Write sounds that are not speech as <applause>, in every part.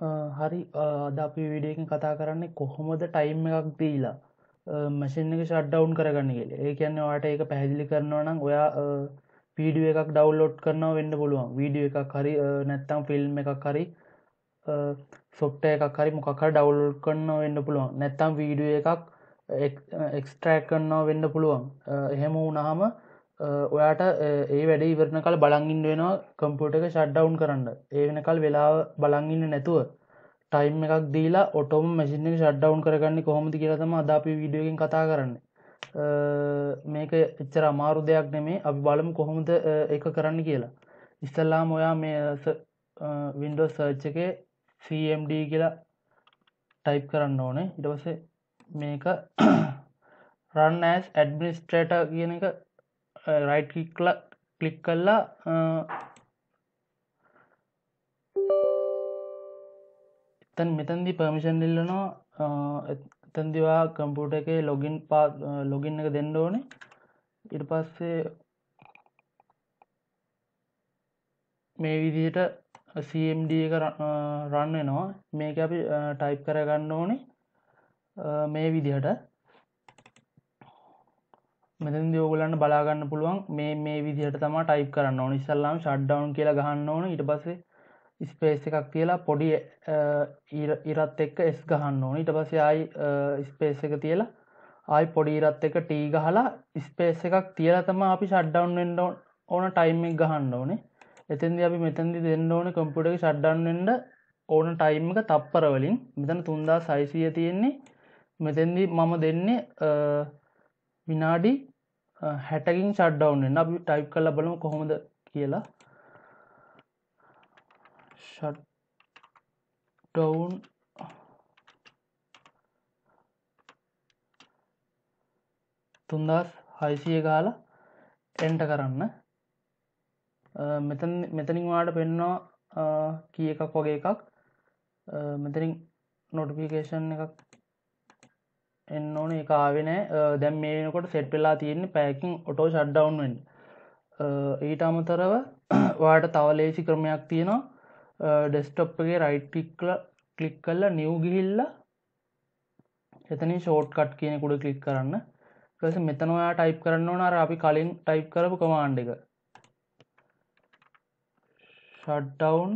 හරි අද අපි විඩියකින් කතා කරන්නේ කොහොමද ටයිම් එකක් දීලා මසින් එක ෂඩ්ඩවුන් කරගන්න කියල. ඒ කියන්න වාට ඒක පැහැදිලි කරනවා නම් ඔයා පීඩිය එකක් ඩවල්ලෝඩ් කරනවා වෙන්න පුළුවන්. වීඩිය එකක් හරි නැත්තම් ෆිල්ම් එකක් හරි සොට්ට එකක් හරි මොකක් ඩවල්ලෝඩ් කරන්න වෙන්න පුළුවන්. නැත්තම් වීඩිය එකක් එක්ස්ට්‍රෑක් කරන්නවා වෙන්න පුළුවන්. එහෙම වුණහම ඔයාට ඒ වැඩ ඉවරණ කල් බලංගින් වෙනවා කම්පුට එක ෂඩ්ඩවුන් කරන්න. ඒ වෙන කල් වෙලා බලංගින්න නැතුව ටයිම් එකක් දීලා ඔටෝම මැසින ෂඩ්ඩවුන් කරගන්න කොහොමති කියලතම අදාපි විඩියෝගෙන් කතා කරන්න. මේක එච්චර අමාරු දෙයක් නෙමේ. අපි බලමු කොහොමද එක කරන්න කියලා. ඉස්සල්ලාම ඔයා මේ වින්ඩෝ සර්ච් එක CMD කියලා ටයිප් කරන්න ඕනේ. ඉටවස මේක රන් ඇස් ඇඩමිනිස්ට්‍රේට කියන එක රයිට් කික්ල කලික් කල්ලා එතන් මෙතන්දි පර්මිෂන් ඉල්ලනවා එතන්දිවා කම්පුට එක ලොගින් පා ලොගින් එක දෙන්න ඕනේ ඉට පස්සේ මේ විදියට CMD එක රන්නවා මේක අපි ටයිප් කරගන්න ඕනේ මේ විදිහට මෙතන් දෝගලන්න බලාගන්න පුළුවන් මේ මේ විදිහට තම ටයිප් කරන්න ඕන. ඉස්සල්ලාම් ෂඩ්ඩවන් කියලා ගහන්න ඕන. ඉට පස්සේ ස්පේස් එකක් කියලා පොඩි ඉරත් එක්ක එස් ගහන්න ඕන. ඉට පස්සේ ආයි ස්පේස් එක තියලා ආයි පොඩි ඉරත් එක ටී ගහලා ස්පේස් එකක් තියලා තම අපි ෂඩ්ඩවන් වෙන්ඩ ඕන ටයිම් එක ගහන්න ඕනේ. එතන්දි අපි මෙතැදි දෙන්න ඕන කම්පුට එක ෂඩ්ඩන්ෙන්ඩ ඕන ටයිම් එක තප්පර වලින්. මෙතන තුන්දා සයිසිය තියෙන්නේ. මෙතැදි මම දෙන්නේ විනාඩි හැටකින් ෂඩ්ඩවන්න අපි ටයිප් කල බලම කොහොමද කියලා. ෂඩ්ඩවුන් තුන්දස් හයිසිය ගාලා එන්ට කරන්න. මෙතන මෙතනින් වාට පෙන්නවා කිය එකක් වගේ එකක්. මෙතනින් නොටිෆිකේෂන් එකක් එන්න ඕන. එක ආවෙනෑ දැම් මේනකොට සෙට් වෙලා තියෙන්නේ පැකින් ඔටෝ ෂඩ්ඩවන්ෙන් ඊට අමතරව <clears throat> වාට තවලේසි ක්‍රමයක් තියෙනවා. ඩෙස්ටොප්ගේ රයිට්ටික්ල කලික් කල්ල නිව් ගිහිල්ල එතනි ෂෝට් කට් කියනෙකුඩ කලික් කරන්න. ස මෙතනොයා ටයිප් කරන්න ඕනර අපි කලින් ටයිප් කරපු කමාන්්ඩ එක. ෂඩ්ඩවන්්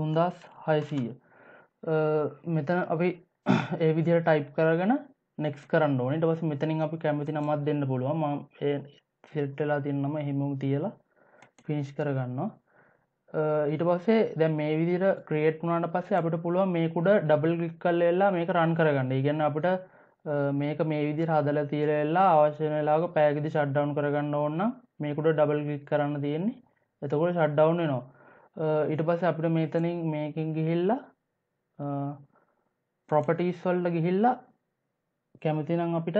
තුන්දස් හයසීය. මෙතන අපි ඒ විදිර ටයිප් කරගෙන නෙක්ස් කරන්න ඕනට පස මෙතනින් අපි කැමති නමත් දෙන්න පුළුවන්. ම සෙට්ටලා තින්නම හෙමම තියලා ෆිනිශ් කරගන්නවා. ඊට පස්සේ දැ මේ විදිර ක්‍රේට් වුණට පස්සේ අපට පුළුවන් මේකුඩ ඩබල් ගික් කල්ලෙල්ලා මේක රන් කරගන්න. ඉගන්න අපට මේක මේ විදි හදල තීරෙල්ලා අවශ්‍යනලාක පෑගදි ෂඩ්ඩවන් කරගන්න ඕන්න මේකුට ඩබල් ගික් කරන්න තියෙන්නේ. එතකොට ෂඩ්ඩවන් නවා ඊට පස්ස අපිට මේතනින් මේකින් ගිහිල්ලා ප්‍රොපටීස් වල්ට ගිහිල්ලා කැමතිනම් අපිට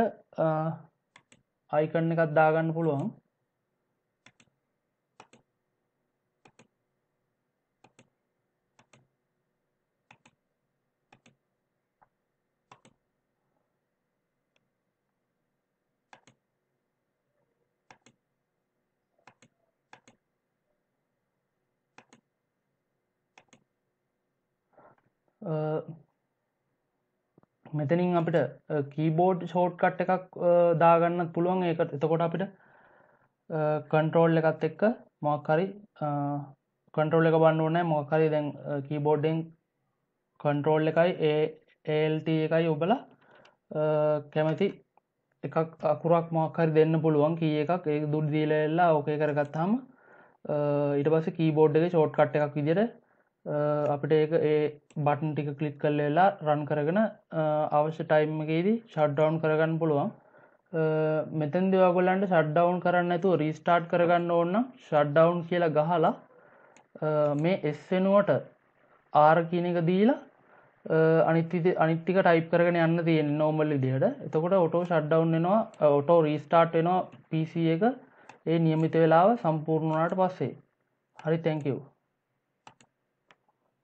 අයිකන්න එකත් දාගන්න පුළුවන්. මෙතනින් අපිට කීබෝඩ් ෂෝට් කට් එකක් දාගන්න පුළුවන්. ඒකට එතකොට අපිට කන්ට්‍රෝල් එකත් එක්ක මොක්හරි කන්ට්‍රෝල් එක බන්න ඕනෑ. මොකරි දැන් කීබෝඩ්ඩෙන් කන්ට්‍රෝල් එකයි ඒල්ට එකයි ඔබල කැමති එකක් අකුරක් මොක්හරි දෙන්න පුළුවන්. කිය එකක් ඒ දුඩ් දීලෙල්ලා ඕකේ කරගත්තාම ඊට පස කීබෝඩ් එක ෂෝට් කට් එකක් විදිර අපිට ඒක ඒ බටන් ටික කලික් කල්ලලා රන් කරගෙන අවශ්‍ය ටයිම්මගේදී ෂඩ්ඩවන් කරගන්න පුළුවන්. මෙතන් දෙවගොල්ලන්ට ෂඩ්ඩවන් කරන්න ඇතු රීස්ටාර්ට් කරගන්න ඕන්න ෂඩ්ඩවන් කියලා ගහලා මේ එස්වෙනුවට ආර කියන එක දීලා අනිති අනිතික ටයිප් කරගෙන යන්න තියෙන නෝමල් ඉදිහට එතකොට ඔටෝ ෂඩ්ඩවන් වෙනවා ඔටෝ රීස්ටාර්ට් වෙනවා පිසි එක. ඒ නියමිත වෙලාව සම්පූර්ණනාට පස්සේ. හරි තැංකව්